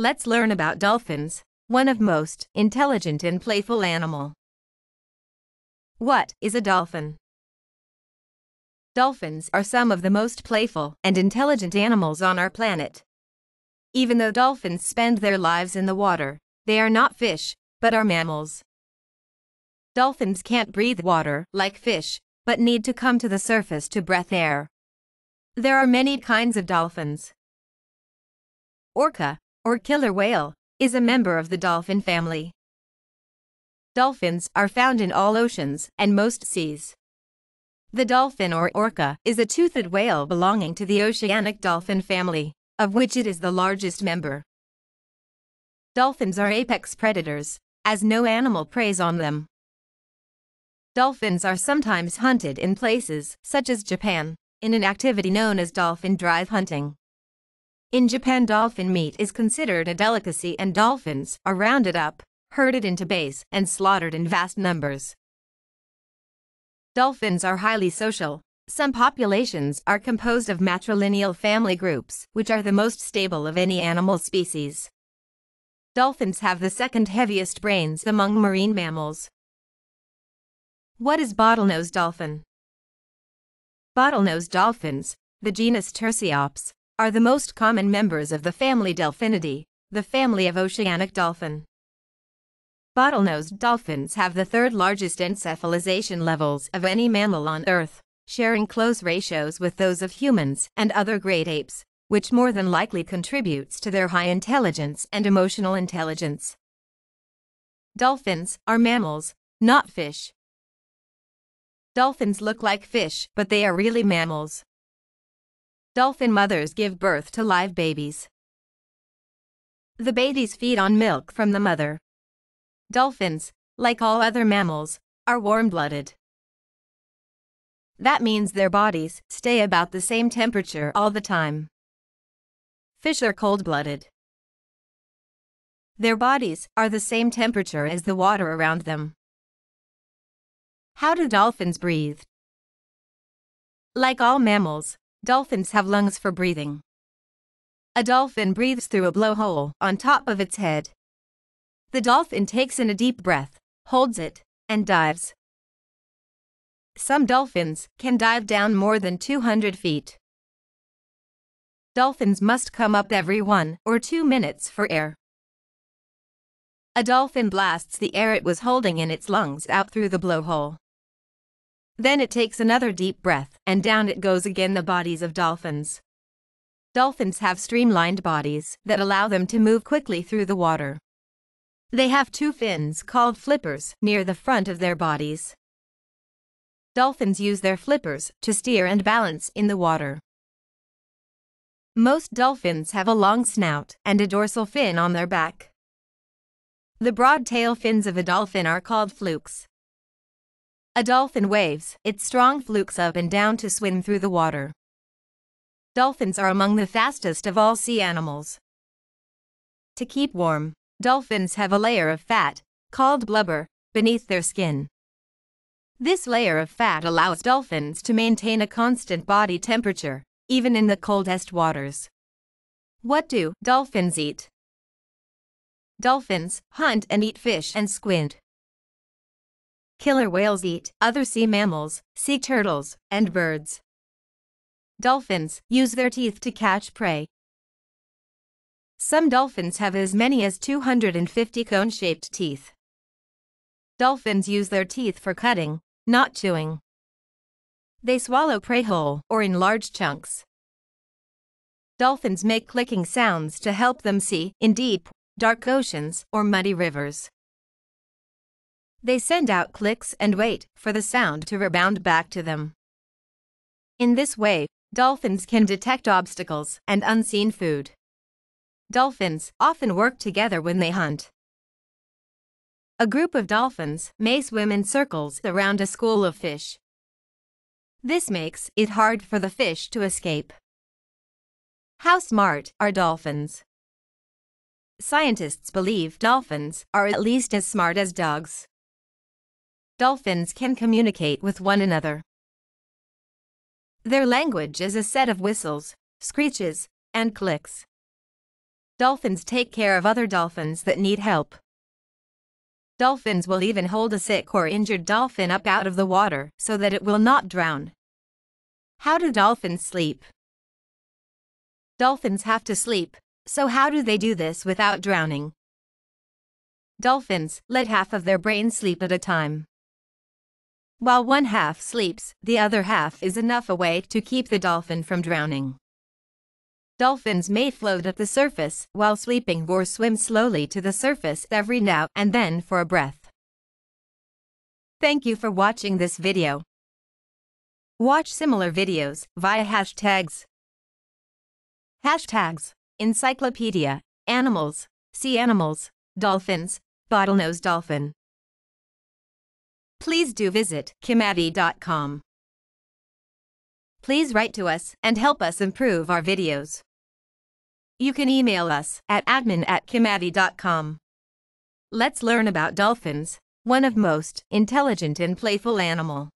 Let's learn about dolphins, one of most intelligent and playful animal. What is a dolphin? Dolphins are some of the most playful and intelligent animals on our planet. Even though dolphins spend their lives in the water, they are not fish, but are mammals. Dolphins can't breathe water like fish, but need to come to the surface to breathe air. There are many kinds of dolphins. Orca, or killer whale, is a member of the dolphin family. Dolphins are found in all oceans and most seas. The dolphin or orca is a toothed whale belonging to the oceanic dolphin family, of which it is the largest member. Dolphins are apex predators, as no animal preys on them. Dolphins are sometimes hunted in places such as Japan, in an activity known as dolphin drive hunting. In Japan dolphin meat is considered a delicacy and dolphins are rounded up, herded into bays, and slaughtered in vast numbers. Dolphins are highly social. Some populations are composed of matrilineal family groups, which are the most stable of any animal species. Dolphins have the second heaviest brains among marine mammals. What is bottlenose dolphin? Bottlenose dolphins, the genus Tursiops, are the most common members of the family Delphinidae, the family of oceanic dolphin. Bottlenose dolphins have the third largest encephalization levels of any mammal on Earth, sharing close ratios with those of humans and other great apes, which more than likely contributes to their high intelligence and emotional intelligence. Dolphins are mammals, not fish. Dolphins look like fish, but they are really mammals. Dolphin mothers give birth to live babies. The babies feed on milk from the mother. Dolphins, like all other mammals, are warm-blooded. That means their bodies stay about the same temperature all the time. Fish are cold-blooded. Their bodies are the same temperature as the water around them. How do dolphins breathe? Like all mammals, Dolphins have lungs for breathing. A dolphin breathes through a blowhole on top of its head. The dolphin takes in a deep breath, holds it, and dives. Some dolphins can dive down more than 200 feet. Dolphins must come up every one or two minutes for air. A dolphin blasts the air it was holding in its lungs out through the blowhole. Then it takes another deep breath, and down it goes again the bodies of dolphins. Dolphins have streamlined bodies that allow them to move quickly through the water. They have two fins called flippers near the front of their bodies. Dolphins use their flippers to steer and balance in the water. Most dolphins have a long snout and a dorsal fin on their back. The broad tail fins of a dolphin are called flukes. A dolphin waves its strong flukes up and down to swim through the water. Dolphins are among the fastest of all sea animals. To keep warm, dolphins have a layer of fat, called blubber, beneath their skin. This layer of fat allows dolphins to maintain a constant body temperature, even in the coldest waters. What do dolphins eat? Dolphins hunt and eat fish and squid. Killer whales eat other sea mammals, sea turtles, and birds. Dolphins use their teeth to catch prey. Some dolphins have as many as 250 cone-shaped teeth. Dolphins use their teeth for cutting, not chewing. They swallow prey whole or in large chunks. Dolphins make clicking sounds to help them see in deep, dark oceans or muddy rivers. They send out clicks and wait for the sound to rebound back to them. In this way, dolphins can detect obstacles and unseen food. Dolphins often work together when they hunt. A group of dolphins may swim in circles around a school of fish. This makes it hard for the fish to escape. How smart are dolphins? Scientists believe dolphins are at least as smart as dogs dolphins can communicate with one another. Their language is a set of whistles, screeches, and clicks. Dolphins take care of other dolphins that need help. Dolphins will even hold a sick or injured dolphin up out of the water so that it will not drown. How do dolphins sleep? Dolphins have to sleep, so how do they do this without drowning? Dolphins let half of their brain sleep at a time. While one half sleeps, the other half is enough awake to keep the dolphin from drowning. Dolphins may float at the surface while sleeping or swim slowly to the surface every now and then for a breath. Thank you for watching this video. Watch similar videos via hashtags. Hashtags Encyclopedia Animals Sea Animals Dolphins Bottlenose Dolphin Please do visit kimavi.com. Please write to us and help us improve our videos. You can email us at admin at kimavi.com. Let's learn about dolphins, one of most intelligent and playful animal.